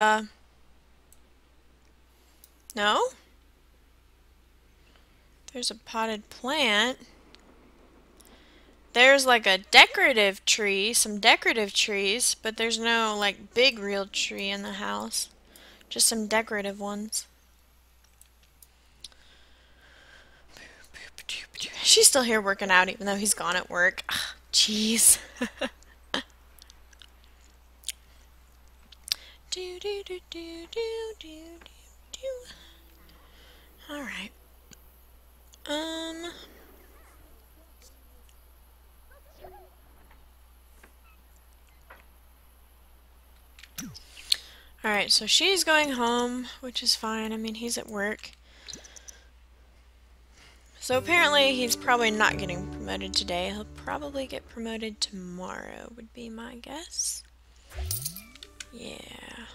Uh, no? There's a potted plant. There's like a decorative tree, some decorative trees, but there's no like big real tree in the house. Just some decorative ones. She's still here working out even though he's gone at work. Jeez. do do do do do do do. All right. Um. Alright, so she's going home, which is fine. I mean, he's at work. So apparently he's probably not getting promoted today. He'll probably get promoted tomorrow, would be my guess. Yeah.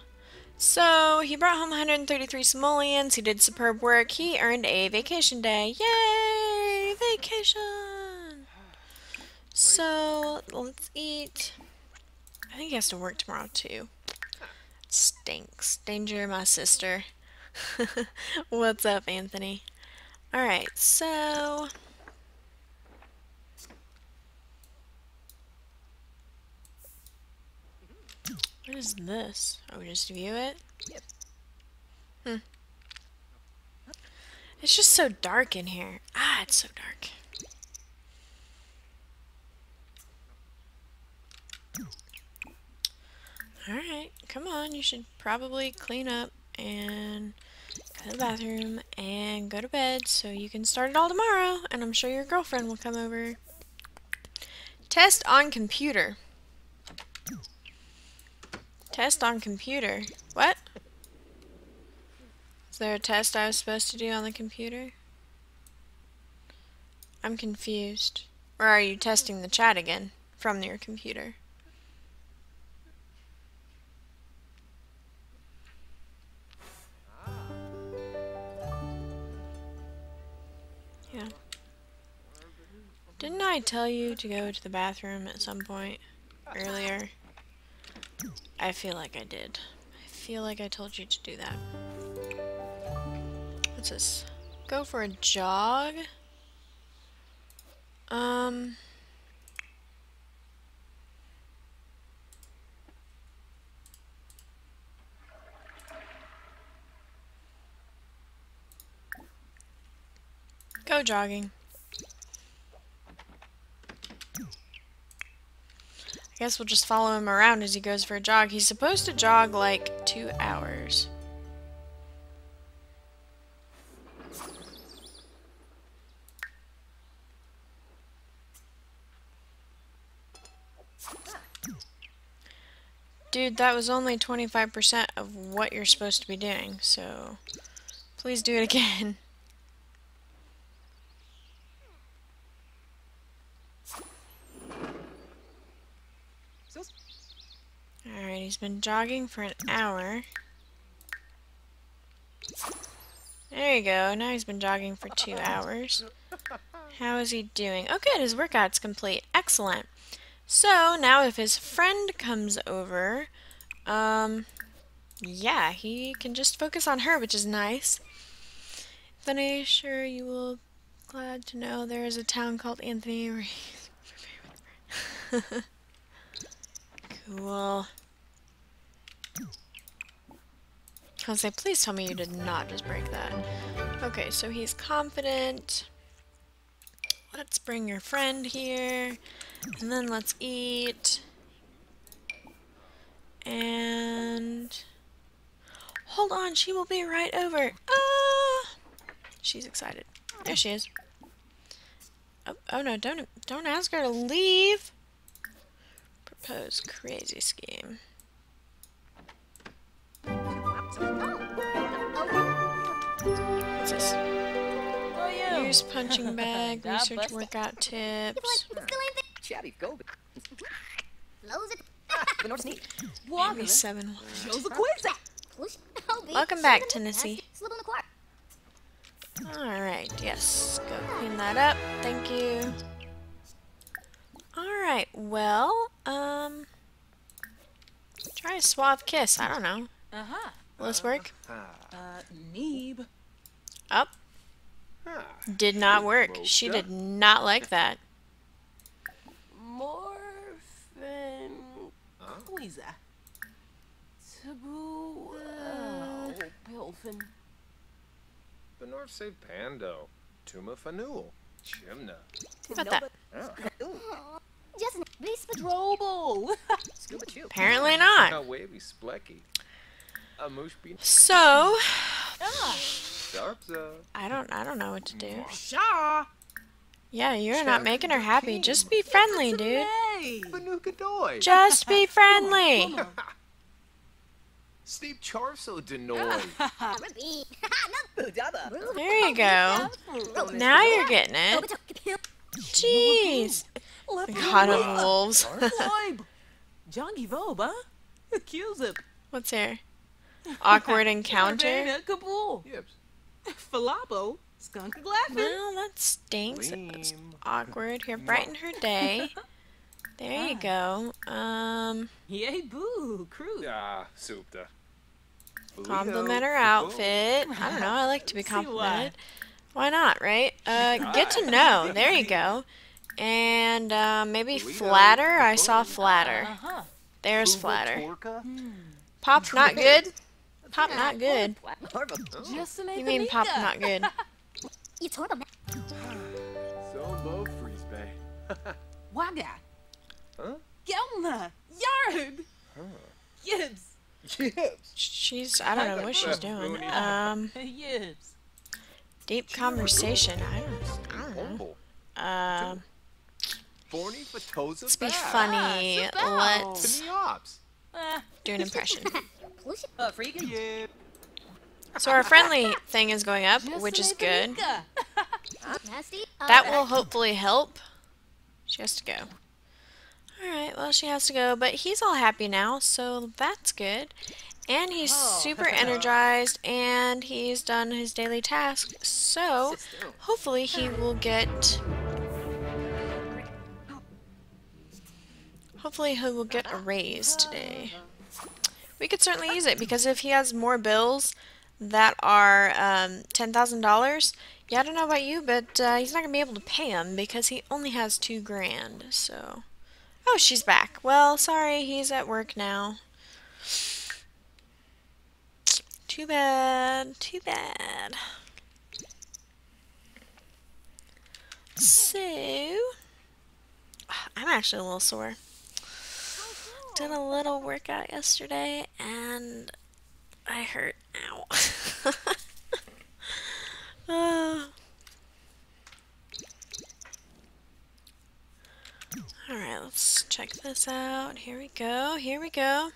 So, he brought home 133 simoleons. He did superb work. He earned a vacation day. Yay! Vacation! So, let's eat. I think he has to work tomorrow, too. Stinks. Danger, my sister. What's up, Anthony? Alright, so... What is this? Oh, we just view it? Yep. Hmm. It's just so dark in here. Ah, it's so dark. Alright, come on. You should probably clean up and go to the bathroom and go to bed so you can start it all tomorrow. And I'm sure your girlfriend will come over. Test on computer. Test on computer. What? Is there a test I was supposed to do on the computer? I'm confused. Or are you testing the chat again from your computer? Yeah. Didn't I tell you to go to the bathroom at some point earlier? I feel like I did. I feel like I told you to do that. What's this? Go for a jog? Um... Go jogging. I guess we'll just follow him around as he goes for a jog. He's supposed to jog like two hours. Dude, that was only 25% of what you're supposed to be doing, so please do it again. Alright, he's been jogging for an hour. There you go. Now he's been jogging for two hours. How is he doing? Oh good, his workout's complete. Excellent. So, now if his friend comes over, um, yeah, he can just focus on her, which is nice. Then I'm sure you will glad to know there is a town called Anthony. cool. I'll say, please tell me you did not just break that. Okay, so he's confident. Let's bring your friend here. And then let's eat. And... Hold on, she will be right over. Ah! She's excited. There she is. Oh, oh no, don't don't ask her to leave. Propose crazy scheme. What's this? Oh, Use punching bag, research workout tips. Maybe seven. Welcome back, Tennessee. Alright, yes. Go clean that up. Thank you. Alright, well, um... Try a suave kiss. I don't know. Uh-huh. Will this work? Uh, uh Neeb. Up. Did not work. She did not like that. Morphin. Quiza. Taboo. Oh, Pilfin. The North say Pando. Tuma Fanul. Chimna. What that? Just whisper. Robo. Apparently not. Now wavy splecky. A moosh bean. So, Darpza. I don't I don't know what to do. Shaw. Yeah, you're not making her happy. Just be friendly, dude. Hey. Just be friendly. Steve Charso Denoy. There you go. Now you're getting it. Jeez. God of wolves. Floib. Jongy Voba. Q-zip. What's here? Awkward encounter. Dana Kabul. Yips. Falabo. Skunk Glaffin. Well, that stinks. It's awkward. Here, brighten her day. There you go. Um, Yay boo. crew. Ah, Supta. compliment her outfit. I don't know. I like to be complimented. Why not, right? Uh, get to know. There you go. And uh, maybe flatter. I saw flatter. Uh-huh. There's flatter. Pop not good. Pop not good. Just You mean pop not good? You told him. So low freeze bay. Waga. Huh? Gelna. Yard. Yibs. Yips. She's. I don't know what she's doing. Um, Yibs. deep conversation. I don't. I don't know. Humble. Um, Forny Fatoza let's be Bat. funny. Let's To me ops. Ah. do an impression. Push it. Uh, freaking. Yip. So our friendly thing is going up, Just which is good. Ipanika. Nasty. That will hopefully help. She has to go. Alright, well, she has to go, but he's all happy now, so that's good. And he's Oh. super energized, and he's done his daily task, so hopefully he will get. Hopefully he will get a raise today. We could certainly use it because if he has more bills that are um, $10,000, yeah, I don't know about you, but uh, he's not going to be able to pay them because he only has two grand, so. Oh, she's back. Well, sorry, he's at work now. Too bad, too bad. So, I'm actually a little sore. Did a little workout yesterday and I hurt. Ow. Uh. Alright, let's check this out. Here we go. Here we go.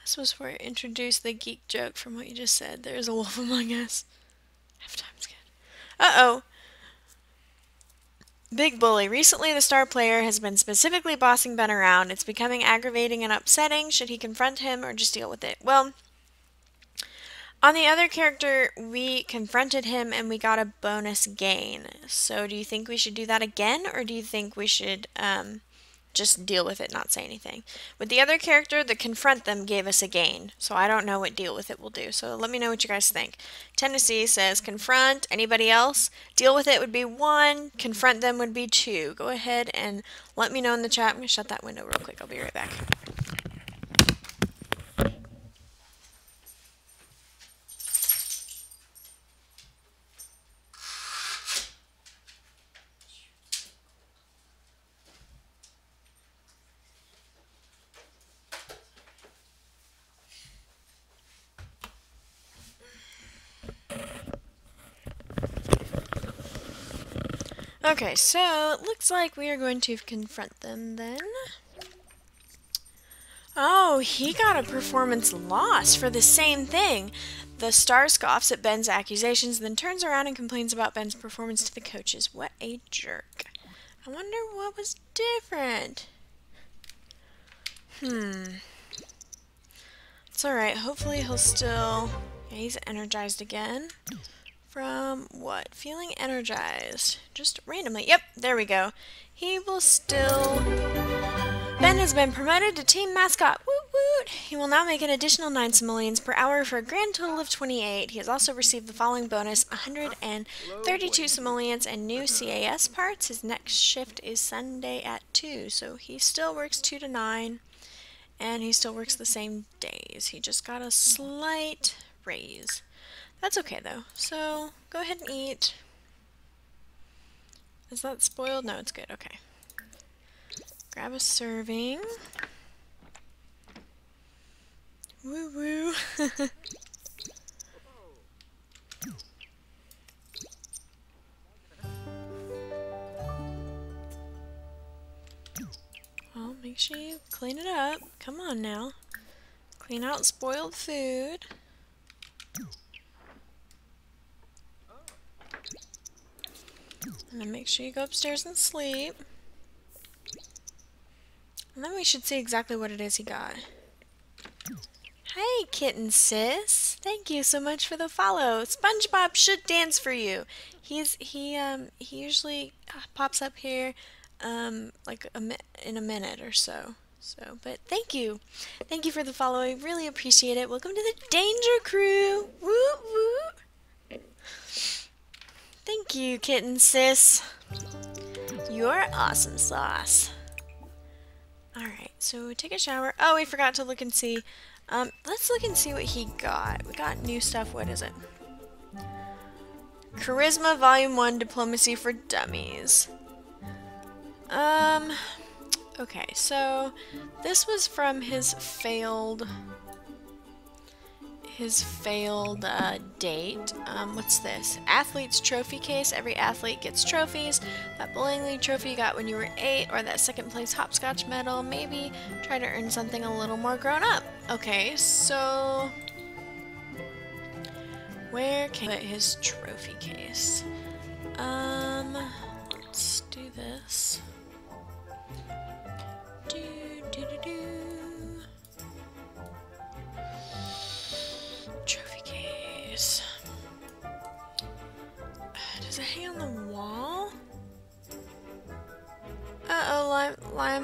This was where I introduced the geek joke from what you just said. There's a wolf among us. Half time's good. Uh oh. Big Bully. Recently, the star player has been specifically bossing Ben around. It's becoming aggravating and upsetting. Should he confront him or just deal with it? Well, on the other character, we confronted him and we got a bonus gain. So, do you think we should do that again, or do you think we should um, just deal with it, not say anything? With the other character, the confront them gave us a gain. So, I don't know what deal with it will do. So, let me know what you guys think. Tennessee says confront. Anybody else? Deal with it would be one. Confront them would be two. Go ahead and let me know in the chat. I'm going to shut that window real quick. I'll be right back. Okay, so it looks like we are going to confront them then. Oh, he got a performance loss for the same thing. The star scoffs at Ben's accusations, then turns around and complains about Ben's performance to the coaches. What a jerk. I wonder what was different. Hmm. It's alright. Hopefully he'll still... Yeah, he's energized again. From what? Feeling energized. Just randomly. Yep, there we go. He will still. Ben has been promoted to team mascot. Woo woot! He will now make an additional 9 simoleons per hour for a grand total of 28. He has also received the following bonus 132 simoleons and new CAS parts. His next shift is Sunday at 2, so he still works 2 to 9, and he still works the same days. He just got a slight raise. That's okay though, so go ahead and eat. Is that spoiled? No, it's good. Okay. Grab a serving. Woo woo. well, make sure you clean it up. Come on now. Clean out spoiled food. And then make sure you go upstairs and sleep. And then we should see exactly what it is he got. Hey, kitten sis. Thank you so much for the follow. SpongeBob should dance for you. He's he um he usually pops up here um like a in a minute or so. So, but thank you. Thank you for the follow. I really appreciate it. Welcome to the Danger Crew. Woo. You, kitten sis. You're awesome sauce. Alright, so take a shower. Oh, we forgot to look and see. Um, let's look and see what he got. We got new stuff. What is it? Charisma Volume 1 Diplomacy for Dummies. Um, okay, so this was from his failed his failed uh, date. Um, what's this? Athlete's trophy case. Every athlete gets trophies. That bowling league trophy you got when you were eight, or that second place hopscotch medal. Maybe try to earn something a little more grown up. Okay, so where can I put his trophy case? Um, let's do this.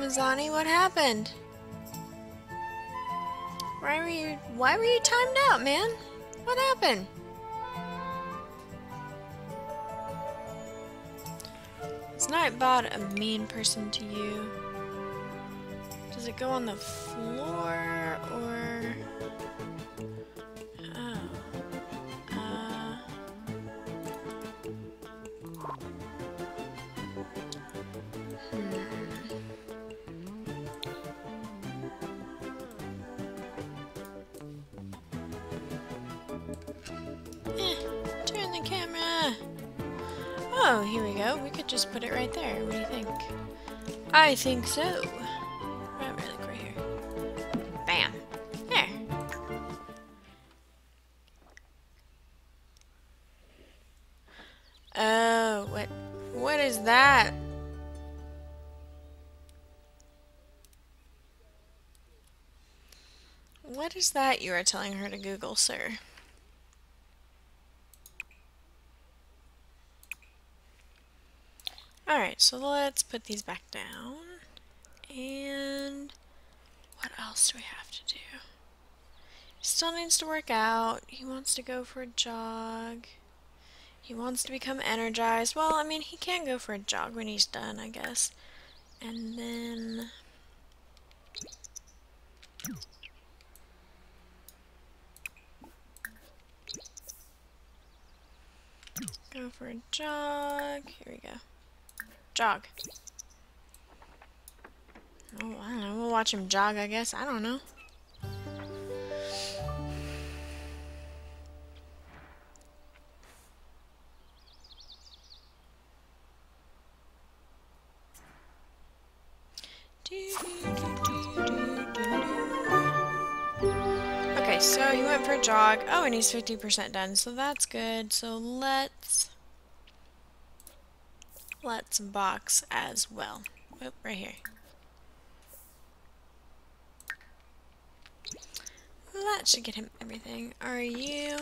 Uh-oh, what happened? Why were you why were you timed out, man? What happened? Is Nightbot a mean person to you? Does it go on the floor or go. We could just put it right there. What do you think? I think so. Right, like right here. Bam. There. Oh, what? What is that? What is that you are telling her to Google, sir? So let's put these back down. And what else do we have to do? He still needs to work out. He wants to go for a jog. He wants to become energized. Well, I mean, he can go for a jog when he's done, I guess. And then... Go for a jog. Here we go. Jog. Oh, I don't know. We'll watch him jog, I guess. I don't know. Okay, so he went for a jog. Oh, and he's 50% done, so that's good. So let's let's box as well. Oh, right here. That should get him everything. Are you?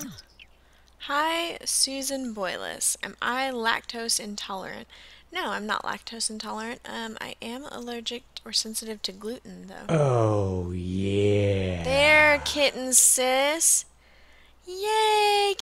Hi, Susan Boyless. Am I lactose intolerant? No, I'm not lactose intolerant. Um, I am allergic, We're sensitive to gluten, though. Oh, yeah. There, kitten sis. Yay!